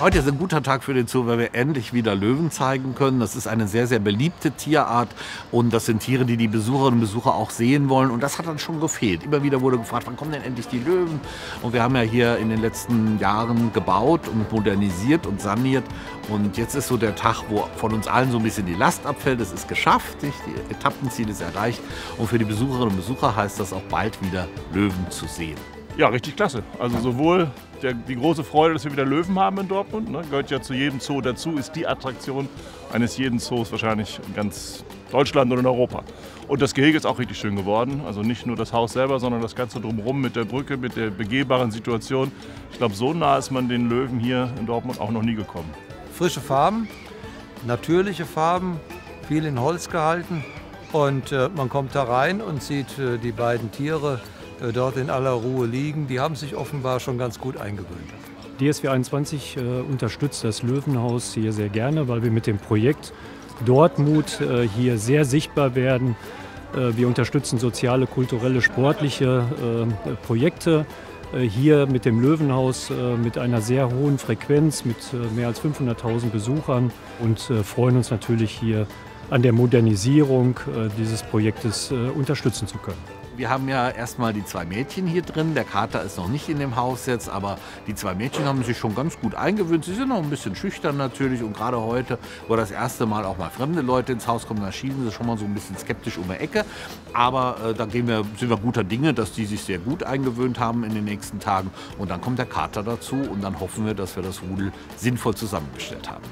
Heute ist ein guter Tag für den Zoo, weil wir endlich wieder Löwen zeigen können. Das ist eine sehr, sehr beliebte Tierart und das sind Tiere, die die Besucherinnen und Besucher auch sehen wollen. Und das hat dann schon gefehlt. Immer wieder wurde gefragt, wann kommen denn endlich die Löwen? Und wir haben ja hier in den letzten Jahren gebaut und modernisiert und saniert. Und jetzt ist so der Tag, wo von uns allen so ein bisschen die Last abfällt. Es ist geschafft, die Etappenziel ist erreicht. Und für die Besucherinnen und Besucher heißt das auch bald wieder Löwen zu sehen. Ja, richtig klasse. Also sowohl der, die große Freude, dass wir wieder Löwen haben in Dortmund, ne, gehört ja zu jedem Zoo dazu, ist die Attraktion eines jeden Zoos wahrscheinlich in ganz Deutschland oder in Europa. Und das Gehege ist auch richtig schön geworden. Also nicht nur das Haus selber, sondern das Ganze drumherum mit der Brücke, mit der begehbaren Situation. Ich glaube, so nah ist man den Löwen hier in Dortmund auch noch nie gekommen. Frische Farben, natürliche Farben, viel in Holz gehalten. Und äh, man kommt da rein und sieht äh, die beiden Tiere dort in aller Ruhe liegen. Die haben sich offenbar schon ganz gut eingewöhnt. DSW 21 äh, unterstützt das Löwenhaus hier sehr gerne, weil wir mit dem Projekt Dortmut äh, hier sehr sichtbar werden. Äh, wir unterstützen soziale, kulturelle, sportliche äh, Projekte äh, hier mit dem Löwenhaus mit einer sehr hohen Frequenz, mit mehr als 500.000 Besuchern und freuen uns natürlich hier an der Modernisierung dieses Projektes unterstützen zu können. Wir haben ja erstmal die zwei Mädchen hier drin. Der Kater ist noch nicht in dem Haus jetzt, aber die zwei Mädchen haben sich schon ganz gut eingewöhnt. Sie sind noch ein bisschen schüchtern natürlich und gerade heute, wo das erste Mal auch mal fremde Leute ins Haus kommen, da schieben sie schon mal so ein bisschen skeptisch um die Ecke. Aber äh, da wir, sind wir guter Dinge, dass die sich sehr gut eingewöhnt haben in den nächsten Tagen. Und dann kommt der Kater dazu und dann hoffen wir, dass wir das Rudel sinnvoll zusammengestellt haben.